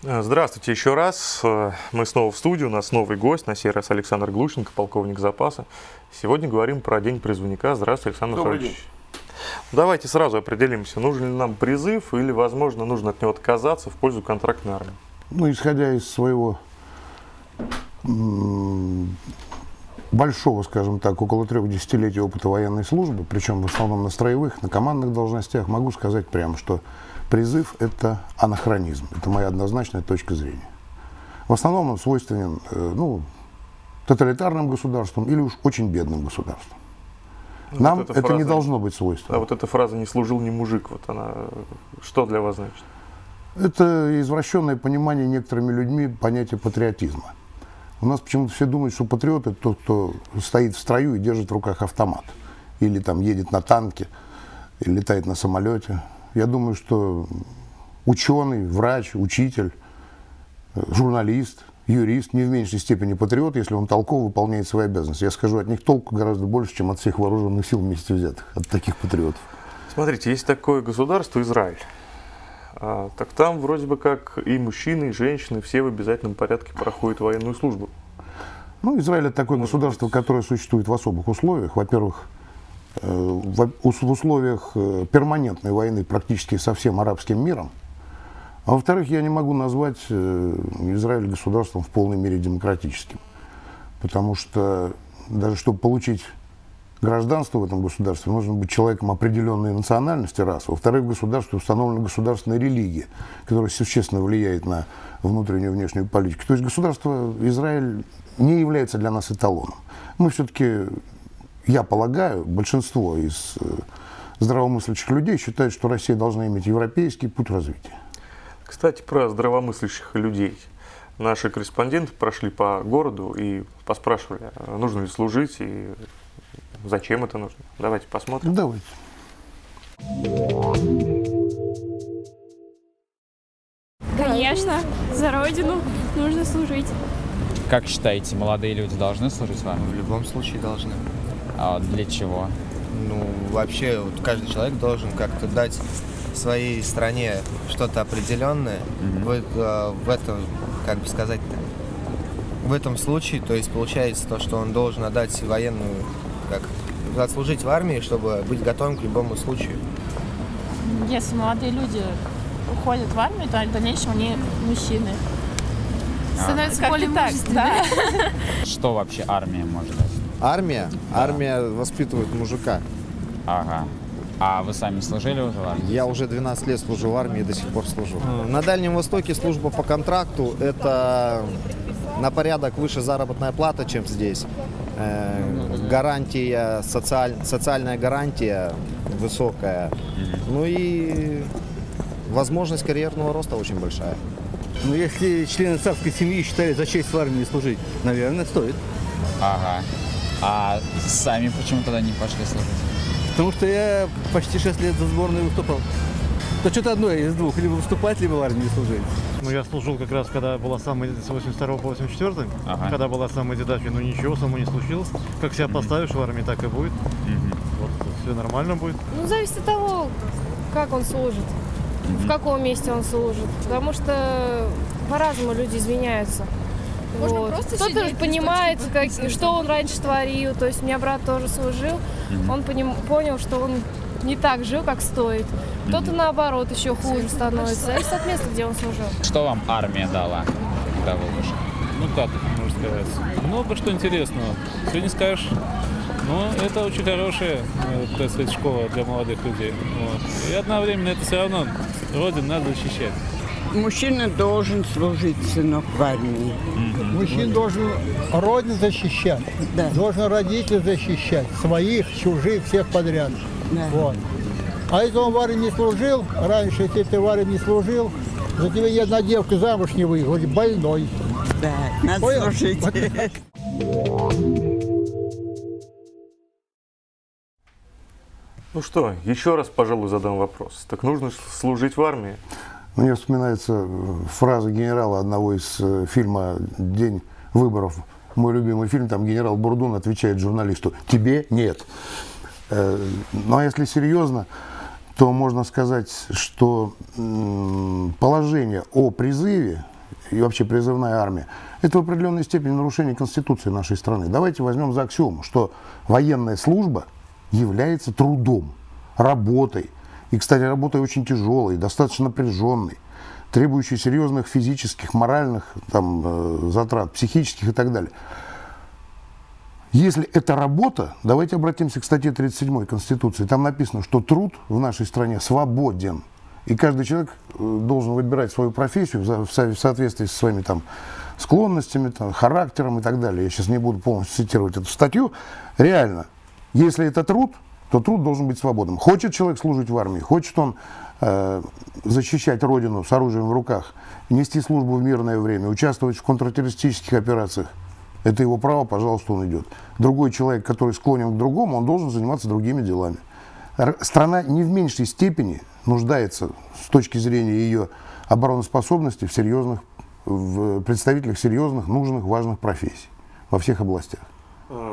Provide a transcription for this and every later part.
Здравствуйте еще раз. Мы снова в студии, у нас новый гость, на сей раз Александр Глушенко, полковник запаса. Сегодня говорим про День призывника. Здравствуйте, Александр Добрый Михайлович. Давайте сразу определимся, нужен ли нам призыв или, возможно, нужно от него отказаться в пользу контрактной армии. Ну, исходя из своего большого, скажем так, около трех десятилетий опыта военной службы, причем в основном на строевых, на командных должностях, могу сказать прямо, что призыв – это анахронизм. Это моя однозначная точка зрения. В основном он свойственен э, ну, тоталитарным государствам или уж очень бедным государствам. Ну, Нам вот это эта не фраза- должно быть свойственно. А вот эта фраза «не служил ни мужик», вот она что для вас значит? Это извращенное понимание некоторыми людьми понятия патриотизма. У нас почему-то все думают, что патриот это тот, кто стоит в строю и держит в руках автомат. Или там едет на танке, или летает на самолете. Я думаю, что ученый, врач, учитель, э, журналист, юрист не в меньшей степени патриот, если он толково выполняет свои обязанности. Я скажу, от них толку гораздо больше, чем от всех вооруженных сил вместе взятых, от таких патриотов. Смотрите, есть такое государство Израиль. А, так там вроде бы как и мужчины, и женщины все в обязательном порядке проходят военную службу. Ну, Израиль это такое государство, которое существует в особых условиях. Во-первых, э, в ус- в условиях э, перманентной войны практически со всем арабским миром. А во-вторых, я не могу назвать э, Израиль государством в полной мере демократическим. Потому что даже чтобы получить гражданство в этом государстве, нужно быть человеком определенной национальности, раз. Во-вторых, в государстве установлена государственная религия, которая существенно влияет на внутреннюю и внешнюю политику. То есть государство Израиль не является для нас эталоном. Мы все-таки, я полагаю, большинство из э, здравомыслящих людей считают, что Россия должна иметь европейский путь развития. Кстати, про здравомыслящих людей. Наши корреспонденты прошли по городу и поспрашивали, а нужно ли служить и зачем это нужно. Давайте посмотрим. Давайте. Конечно, за родину нужно служить. Как считаете, молодые люди должны служить в армии? В любом случае должны. А для чего? Ну, вообще, вот каждый человек должен как-то дать своей стране что-то определенное. В, э, в этом, как бы сказать-то, в этом случае, то есть получается то, что он должен отдать военную, как отслужить в армии, чтобы быть готовым к любому случаю. Если молодые люди уходят в армию, то в дальнейшем они мужчины. Становятся Как-то более так, да. Что вообще армия может дать? Армия? Армия воспитывает мужика. Ага. А вы сами служили уже в армии? Я уже 12 лет служу в армии и до сих пор служу. На Дальнем Востоке служба по контракту – это на порядок выше заработная плата, чем здесь. Э, Гарантия, социаль- социальная гарантия высокая. Ну и возможность карьерного роста очень большая. Ну, если члены царской семьи считали за честь в армии служить, наверное, стоит. Ага. А сами почему тогда не пошли служить? Потому что я почти 6 лет за сборную выступал. То что-то одно из двух, либо выступать, либо в армии служить. Ну, я служил как раз, когда была самая с 82 по 84, Ага. когда была самая задача, ну ничего, само не случилось. Как себя поставишь в армии, так и будет. Вот, все нормально будет. Ну, зависит от того, как он служит, в каком месте он служит. Потому что по-разному люди изменяются. Можно Вот. Кто-то понимает, как, подписывать. что он раньше творил. То есть у меня брат тоже служил. Он поним- понял, что он не так жил, как стоит. Кто-то наоборот еще хуже становится. Зависит от места, где он служил. Что вам армия дала, когда вы вышли? Ну как, можно сказать. Много что интересного. Не скажешь. Но это очень хорошая, э, так сказать, школа для молодых людей. Вот. И одновременно это все равно Родину надо защищать. Мужчина должен служить, сынок, в армии. Мужчина должен родину защищать, Да. должен родителей защищать, своих, чужих, всех подряд. Да. Вот. А если он в армии не служил, раньше, если ты в армии не служил, за тебя ни одна девка замуж не выйдет, говорит, больной. Да, надо Понял? служить. Ну что, еще раз, пожалуй, задам вопрос. Так нужно служить в армии? Мне вспоминается э, фраза генерала одного из э, фильма «День выборов». Мой любимый фильм, там генерал Бурдун отвечает журналисту «Тебе нет». Э, Ну а если серьезно, то можно сказать, что положение о призыве и вообще призывная армия, это в определенной степени нарушение Конституции нашей страны. Давайте возьмем за аксиому, что военная служба является трудом, работой. И, кстати, работой очень тяжелой, достаточно напряженной, требующей серьезных физических, моральных там, э, затрат, психических и так далее. Если это работа, давайте обратимся к статье 37 Конституции. Там написано, что труд в нашей стране свободен. И каждый человек э, должен выбирать свою профессию в соответствии со своими там, склонностями, там, характером и так далее. Я сейчас не буду полностью цитировать эту статью. Реально, если это труд, то труд должен быть свободным. Хочет человек служить в армии, хочет он э, защищать Родину с оружием в руках, нести службу в мирное время, участвовать в контртеррористических операциях, это его право, пожалуйста, он идет. Другой человек, который склонен к другому, он должен заниматься другими делами. Страна не в меньшей степени нуждается с точки зрения ее обороноспособности в серьезных, в представителях серьезных, нужных, важных профессий во всех областях.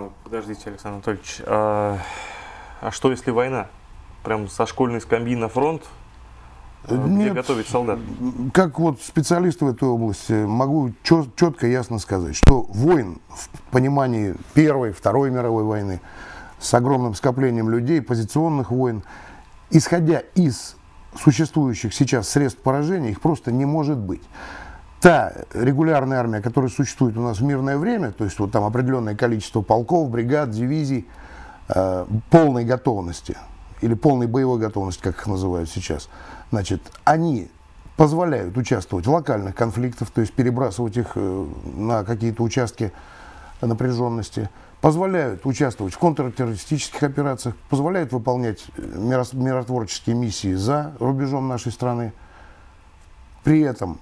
А, подождите, Александр Анатольевич, а, а что если война? Прям со школьной скамьи на фронт Э, где Нет, готовить солдат? Как вот специалист в этой области могу четко, ясно сказать, что войн в понимании Первой, Второй мировой войны с огромным скоплением людей, позиционных войн, исходя из существующих сейчас средств поражения, их просто не может быть. Та регулярная армия, которая существует у нас в мирное время, то есть вот там определенное количество полков, бригад, дивизий, э, полной готовности или полной боевой готовности, как их называют сейчас – Значит, они позволяют участвовать в локальных конфликтах, то есть перебрасывать их э, на какие-то участки напряженности, позволяют участвовать в контртеррористических операциях, позволяют выполнять миротворческие миссии за рубежом нашей страны. При этом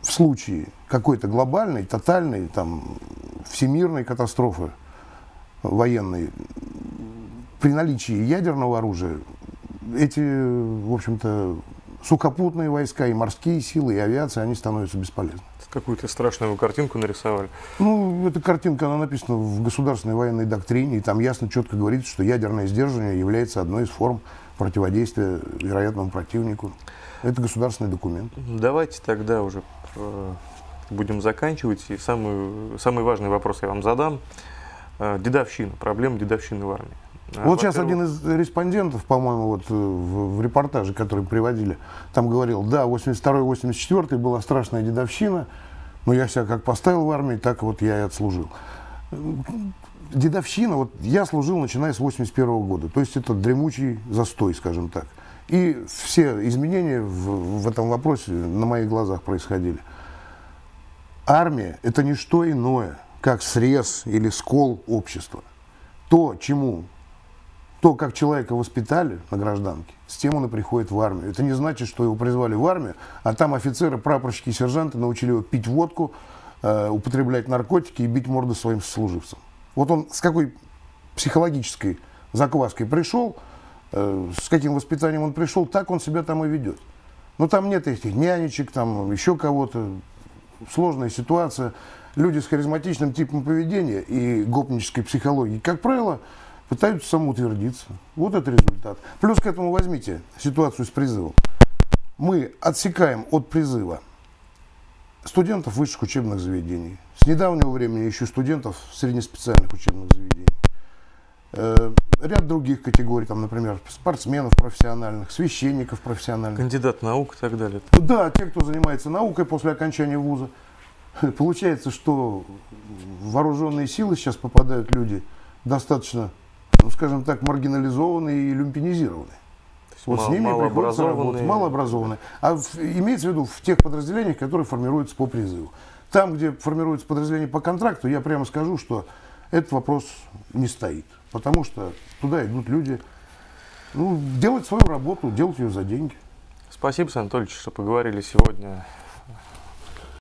в случае какой-то глобальной, тотальной, там, всемирной катастрофы военной, при наличии ядерного оружия эти, в общем-то, сухопутные войска, и морские силы, и авиация, они становятся бесполезны. Какую-то страшную картинку нарисовали. Ну, эта картинка, она написана в государственной военной доктрине, и там ясно, четко говорится, что ядерное сдерживание является одной из форм противодействия вероятному противнику. Это государственный документ. Давайте тогда уже э, будем заканчивать. И самый, самый важный вопрос я вам задам. Э, дедовщина, проблема дедовщины в армии. А, вот сейчас один из респондентов, по-моему, вот э, в, в репортаже, который приводили, там говорил, да, 82-84 была страшная дедовщина, но я себя как поставил в армии, так вот я и отслужил. Дедовщина, вот я служил начиная с 81 -го года, то есть это дремучий застой, скажем так. И все изменения в, в этом вопросе на моих глазах происходили. Армия – это не что иное, как срез или скол общества. То, чему то, как человека воспитали на гражданке, с тем он и приходит в армию. Это не значит, что его призвали в армию, а там офицеры, прапорщики и сержанты научили его пить водку, э, употреблять наркотики и бить морды своим служивцам. Вот он с какой психологической закваской пришел, э, с каким воспитанием он пришел, так он себя там и ведет. Но там нет этих нянечек, там еще кого-то. Сложная ситуация. Люди с харизматичным типом поведения и гопнической психологией, как правило, пытаются самоутвердиться. Вот это результат. Плюс к этому возьмите ситуацию с призывом. Мы отсекаем от призыва студентов высших учебных заведений. С недавнего времени еще студентов среднеспециальных учебных заведений. Э, ряд других категорий, там, например, спортсменов профессиональных, священников профессиональных. Кандидат наук и так далее. Да, те, кто занимается наукой после окончания вуза. Получается, что в вооруженные силы сейчас попадают люди достаточно ну, скажем так, маргинализованные и люмпинизированные. Вот с ними приходится работать, малообразованные. А в, имеется в виду в тех подразделениях, которые формируются по призыву. Там, где формируется подразделение по контракту, я прямо скажу, что этот вопрос не стоит. Потому что туда идут люди ну, делать свою работу, делать ее за деньги. Спасибо, Анатольевич, что поговорили сегодня